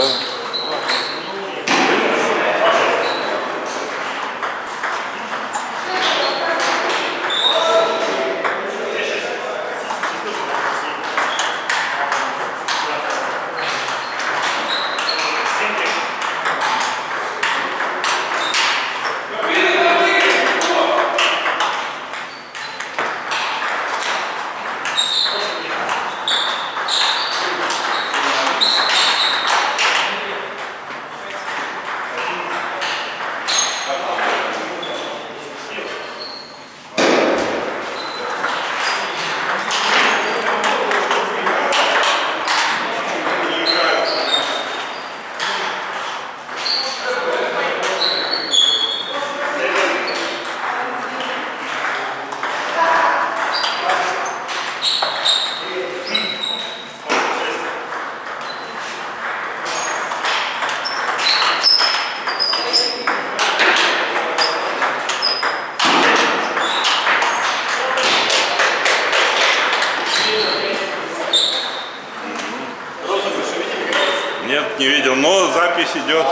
Amen. Нет, не видел, но запись идет.